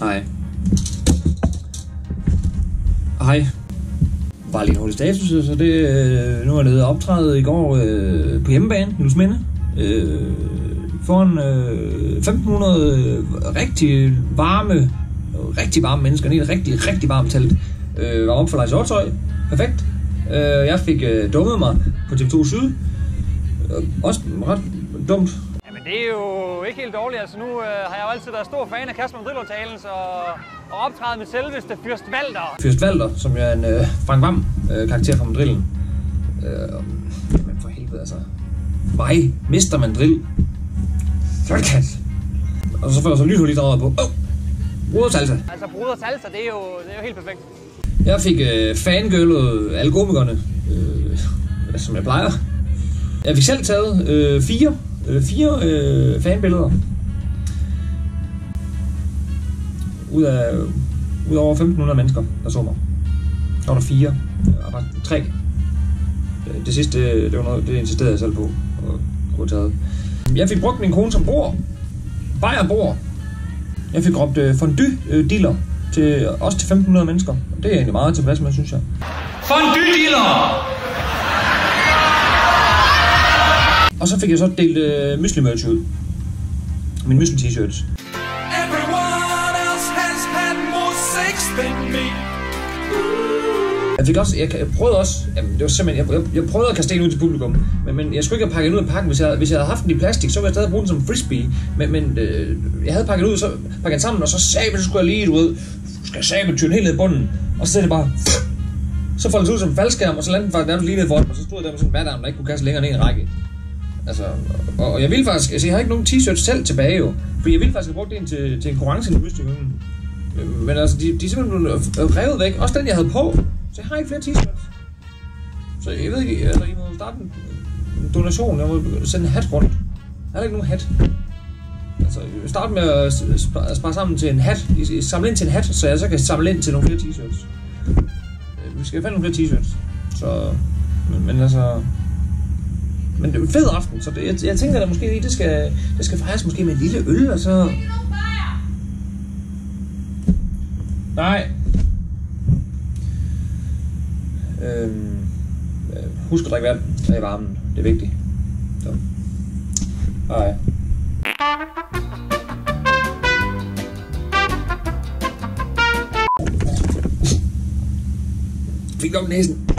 Hej. Hej. Bare lige hurtig status, så det, øh, nu er det optrædet i går øh, på hjemmebane i Minde. Øh, foran øh, 1500 øh, rigtig varme, rigtig varme mennesker, en rigtig, rigtig varmt telt. Øh, var op for Lejse Årtøj. Perfekt. Øh, jeg fik øh, dummet mig på TV2 Syd. Øh, også ret dumt. Jamen det er jo ikke helt dårligt. Altså nu øh, har jeg jo altid været stor fan af Kasper Madrillo-talen, så og optræde med selveste Fyrst Valder. Fyrst Valder, som jo er en øh, Frank Vam øh, karakter fra Madrillen. Øh, jamen for helvede altså. Mig, mister Madrid. Sådan Og så får jeg så lynhul lige drejet på. Åh! Oh, Bruder salsa. Altså bruder salsa, det er jo, det er jo helt perfekt. Jeg fik øh, fangirlet alle komikerne, øh, som jeg plejer. Jeg fik selv taget øh, fire, øh, fire øh, fanbilleder. Ud af, ud af over 1500 mennesker, der så mig. Der var der fire. Der var tre. Øh, det sidste, det var noget, det insisterede jeg selv på at kunne taget. Jeg fik brugt min kone som bord. Bajer bord. Jeg fik råbt øh, fondue-diller øh, til øh, også til 1500 mennesker. Det er egentlig meget tilfreds med, synes jeg. Fondue-diller! Og så fik jeg så delt øh, mysli merch ud. Min mysli t-shirts. Jeg fik også, jeg, jeg prøvede også, jamen det var simpelthen, jeg, jeg, jeg prøvede at kaste den ud til publikum, men, men jeg skulle ikke have pakket den ud af pakken, hvis jeg, hvis jeg havde haft den i plastik, så ville jeg stadig bruge den som frisbee, men, men øh, jeg havde pakket den ud, så pakket den sammen, og så sagde så skulle jeg lige, du ved, skal jeg sagde tyren helt ned i bunden, og så er det bare, så faldt det ud som faldskærm, og så landede den faktisk nærmest lige ned i bunden, og så stod jeg der med sådan en vatarm, der ikke kunne kaste længere ned i en række. Altså, og, og jeg ville faktisk, altså jeg har ikke nogen t-shirts selv tilbage jo, for jeg ville faktisk have brugt en til, til en konkurrence i Mystikøen. Øh, men altså, de, de er simpelthen blevet øh, revet væk. Også den, jeg havde på. Så jeg har ikke flere t-shirts. Så jeg ved ikke, altså, I må starte en, en donation. Jeg må sende en hat rundt. Jeg har ikke nogen hat. Altså, jeg starte med at spare, spare sammen til en hat. I- Samle ind til en hat, så jeg så kan samle ind til nogle flere t-shirts. Øh, vi skal have nogle flere t-shirts. Så, men, men altså... Men det er en fed aften, så det, jeg, jeg tænker da måske lige, det skal, det skal fejres måske med en lille øl, og så... Nej. Øhm, øh, husk at drikke vand her i varmen. Det er vigtigt. Så. Hej. Fik op næsen?